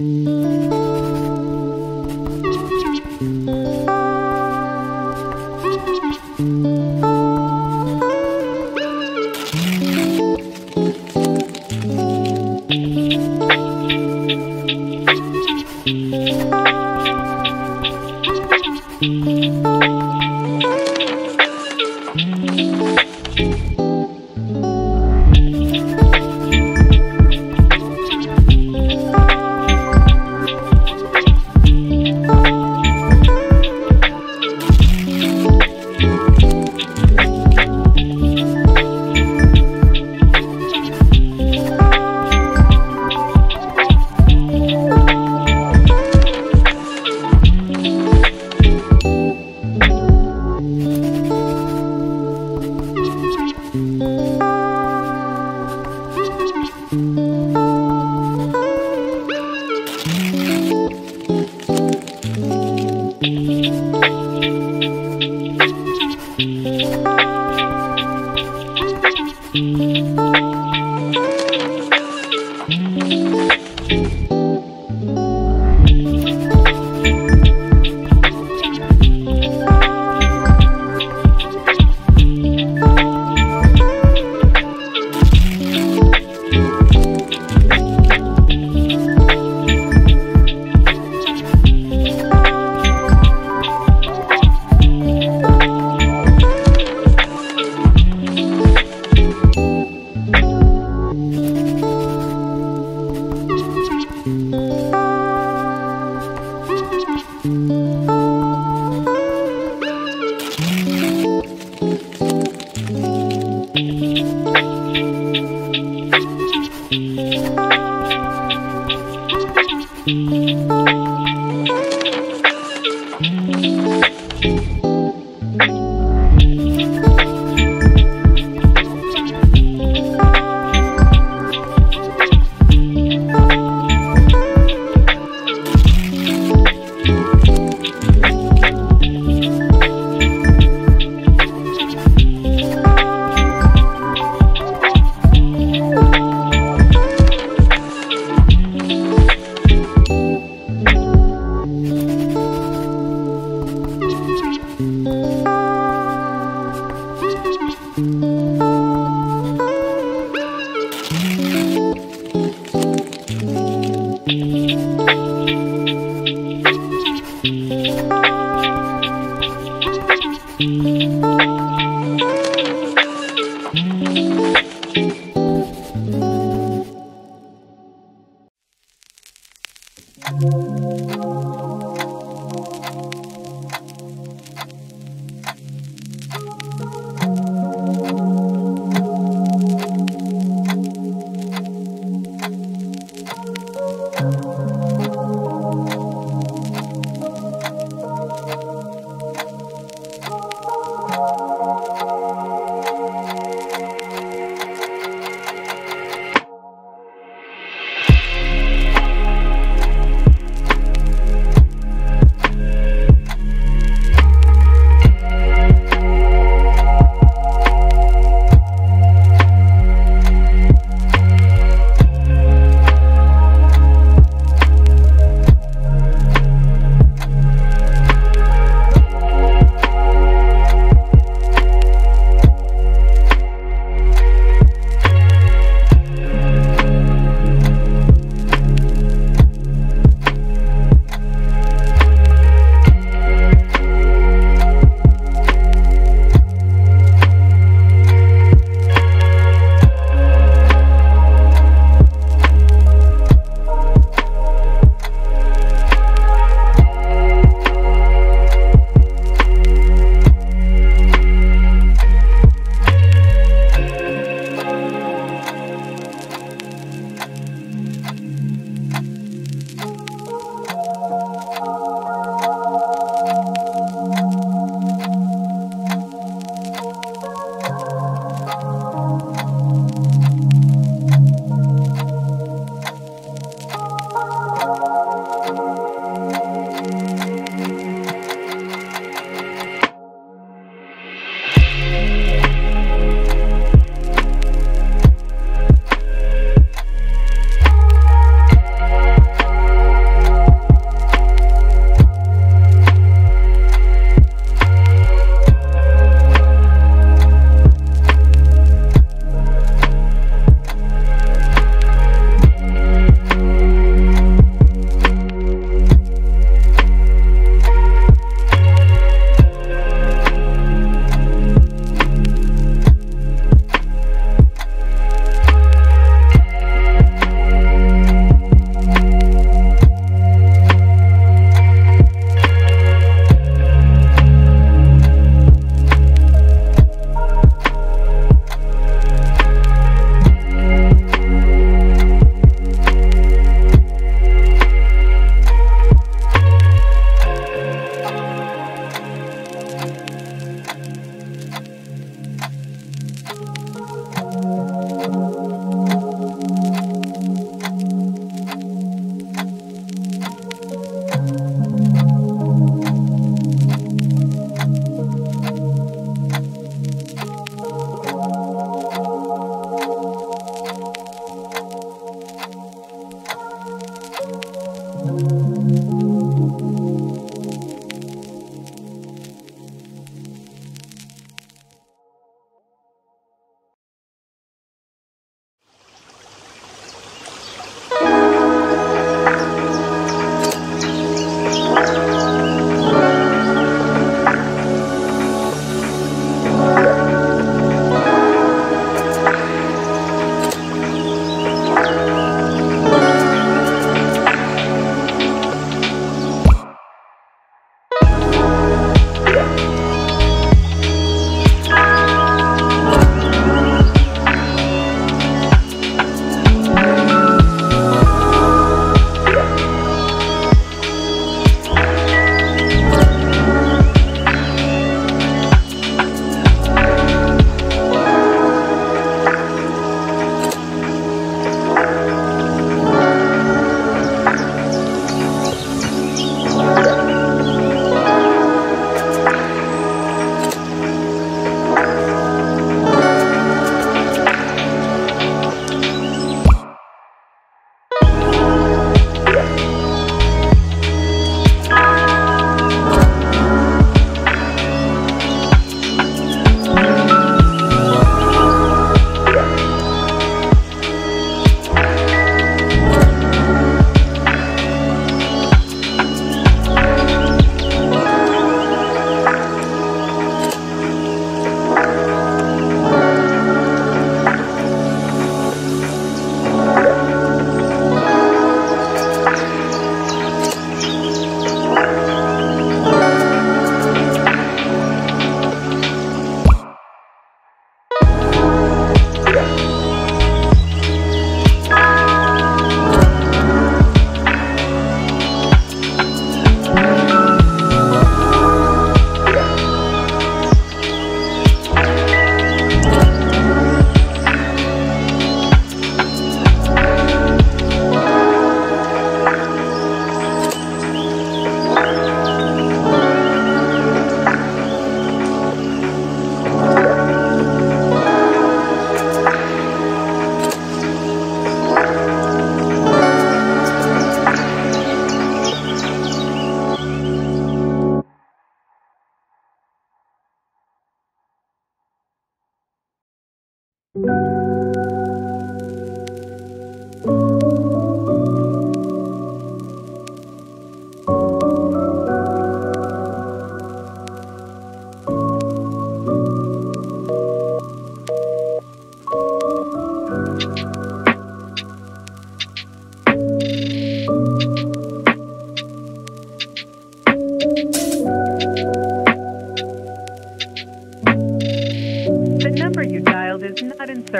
Música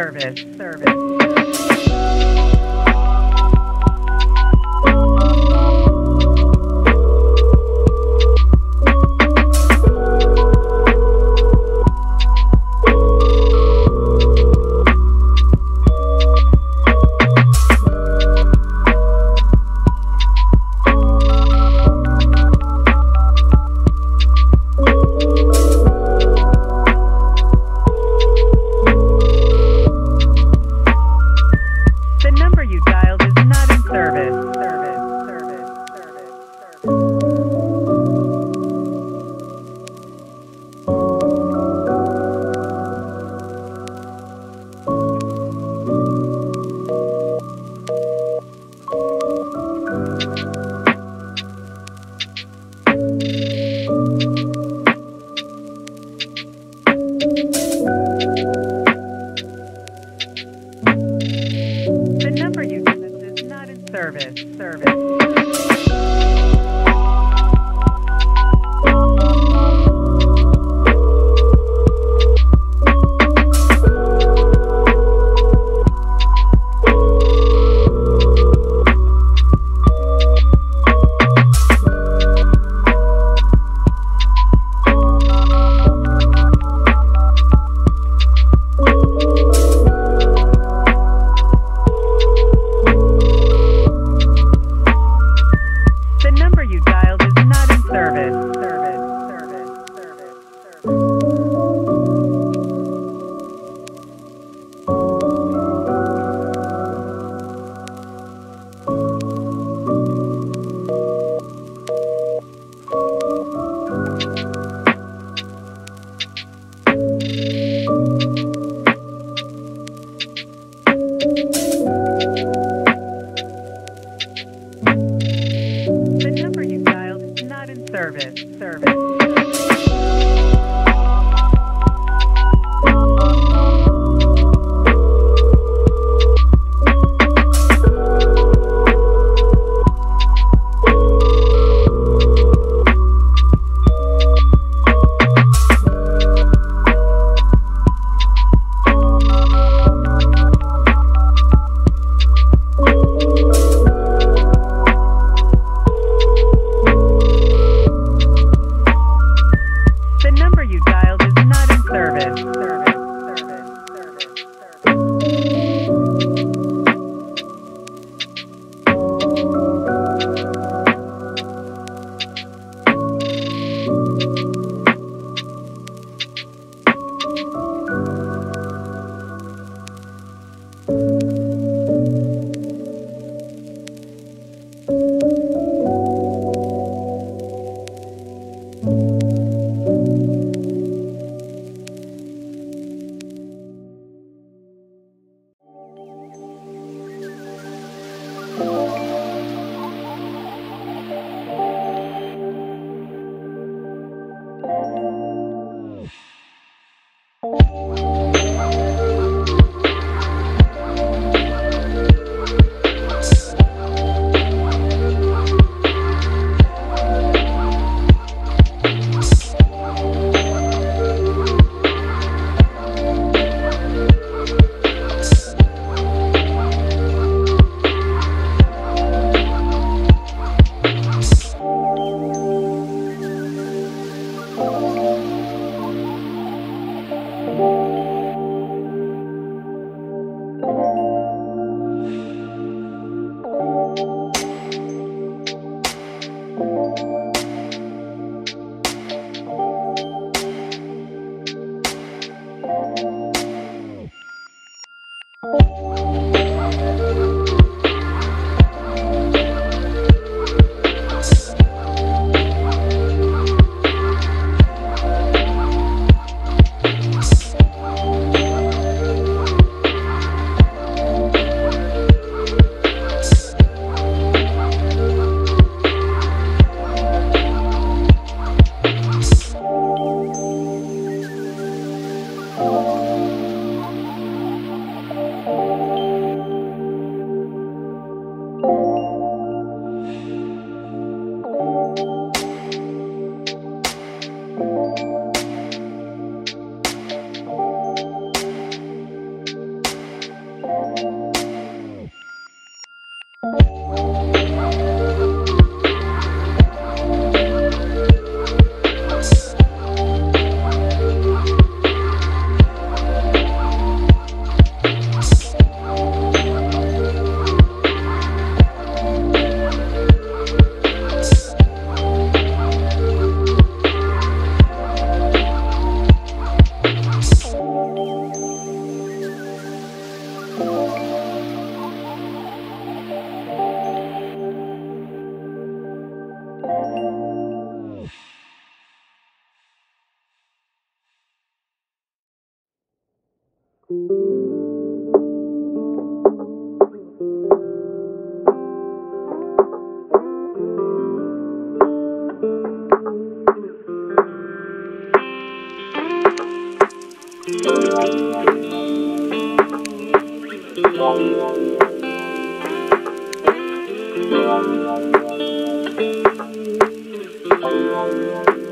Service. Thank you.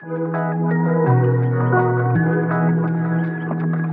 Thank you.